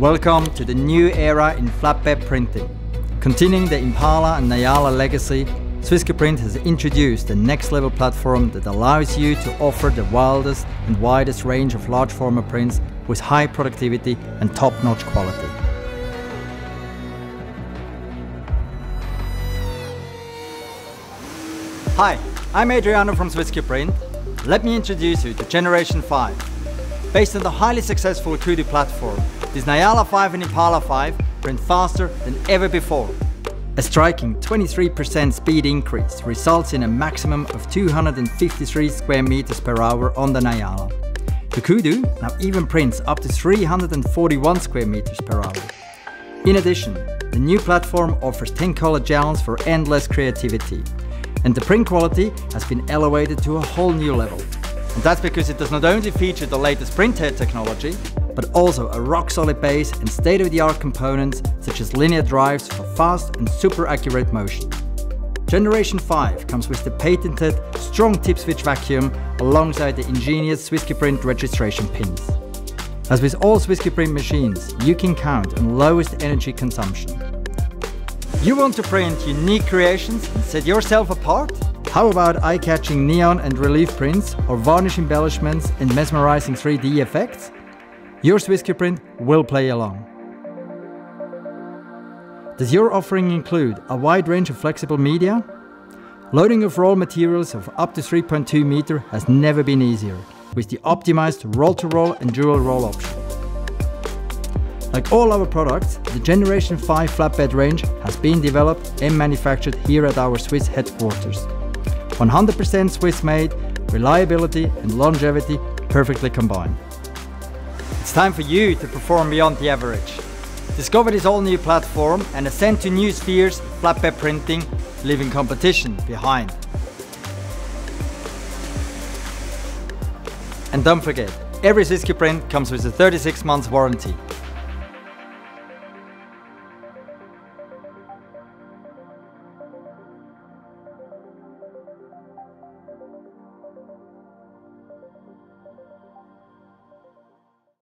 Welcome to the new era in flatbed printing. Continuing the Impala and Nyala legacy, swissQprint has introduced the next level platform that allows you to offer the wildest and widest range of large format prints with high productivity and top-notch quality. Hi, I'm Adriano from swissQprint. Let me introduce you to Generation 5. Based on the highly successful Kudu platform, this Nyala 5 and Impala 5 print faster than ever before. A striking 23% speed increase results in a maximum of 253 square meters per hour on the Nyala. The Kudu now even prints up to 341 square meters per hour. In addition, the new platform offers 10 color gels for endless creativity. And the print quality has been elevated to a whole new level. And that's because it does not only feature the latest print head technology, but also a rock-solid base and state-of-the-art components such as linear drives for fast and super accurate motion. Generation 5 comes with the patented strong tip switch vacuum alongside the ingenious swissQprint registration pins. As with all swissQprint machines, you can count on lowest energy consumption. You want to print unique creations and set yourself apart? How about eye-catching neon and relief prints or varnish embellishments and mesmerizing 3D effects? Your swissQprint will play along. Does your offering include a wide range of flexible media? Loading of roll materials of up to 3.2 meter has never been easier with the optimized roll-to-roll -roll and dual roll option. Like all our products, the Generation 5 flatbed range has been developed and manufactured here at our Swiss headquarters. 100% Swiss made, reliability and longevity perfectly combined. It's time for you to perform beyond the average. Discover this all new platform and ascend to new spheres flatbed printing, leaving competition behind. And don't forget, every swissQprint comes with a 36 months warranty